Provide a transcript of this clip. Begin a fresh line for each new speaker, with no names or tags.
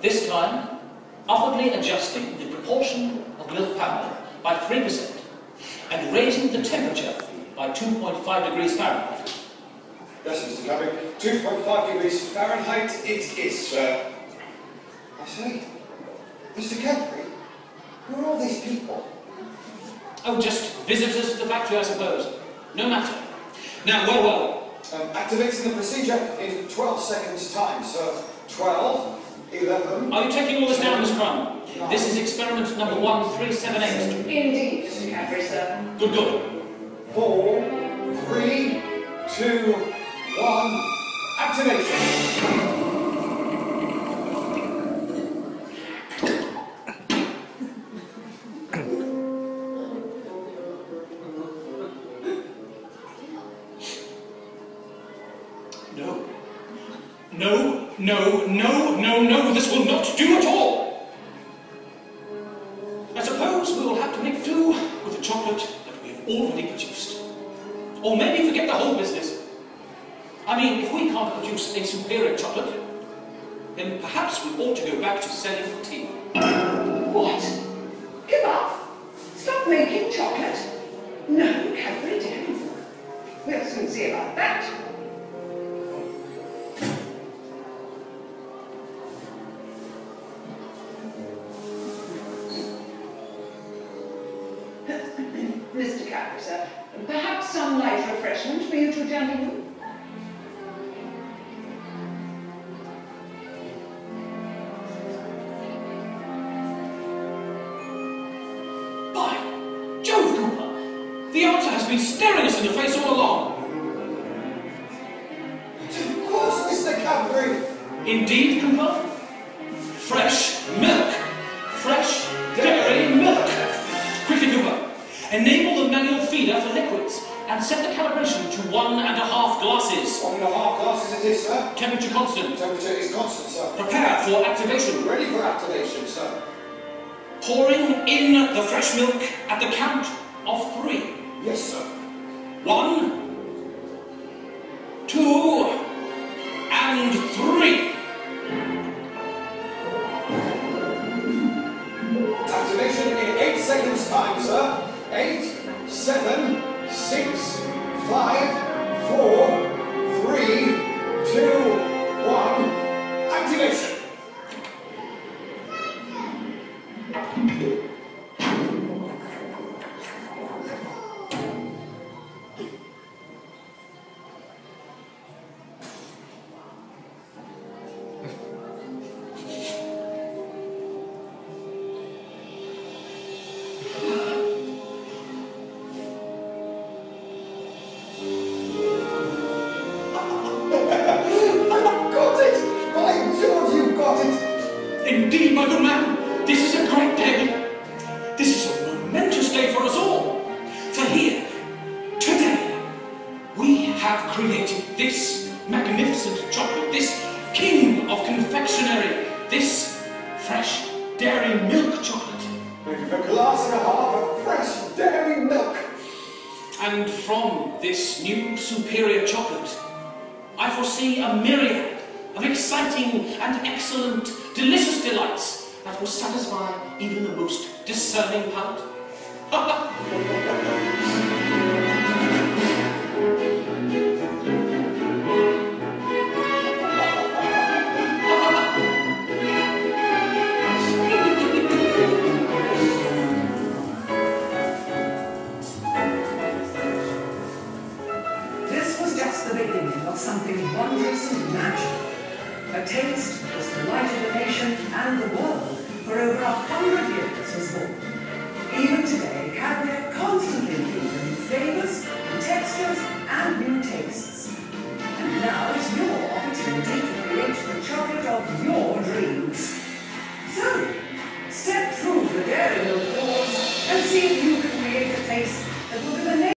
This time, upwardly adjusting the proportion of milk powder by 3% and raising the temperature by 2.5 degrees Fahrenheit.
Yes, Mr. Cadbury. 2.5 degrees Fahrenheit it is, sir. I say, Mr. Cadbury, who are all these people?
Oh, just visitors to the factory, I suppose. No matter. Now, well, well.
Um, activating the procedure in 12 seconds time, sir. 12, 11...
Are you taking all this down, Miss Crumb? This is experiment number 1378.
Indeed, Mr. Cadbury, sir.
Good, good.
Four, three, two, one, activation.
No. No, no, no, no, no, this will not do at all. I suppose we will have to make do with the chocolate that we have already produced. Or maybe forget the whole business. I mean, if we can't produce a superior chocolate, then perhaps we ought to go back to selling tea.
Mr. Cadbury, sir, perhaps some light refreshment for you two gentlemen?
By Jove, Cooper! The answer has been staring us in the face all along.
Of course, Mr. Cadbury.
Indeed, Cooper? Fresh Enable the manual feeder for liquids and set the calibration to one and a half glasses.
One and a half glasses it is, sir.
Temperature constant.
Temperature is constant, sir.
Prepare for activation.
Ready for activation, sir.
Pouring in the fresh milk at the count of three.
Yes, sir.
One, two, Indeed, my good man, this is a great day. This is a momentous day for us all. For here, today, we have created this magnificent chocolate, this king of confectionery, this fresh dairy milk chocolate.
With a glass and a half of fresh dairy milk.
And from this new superior chocolate, I foresee a myriad of exciting and excellent, delicious delights will satisfy even the most discerning palate.
This was just the beginning of something wondrous and magical. A taste that has delighted the nation and the world for over a hundred years as well. Even today, Cadbury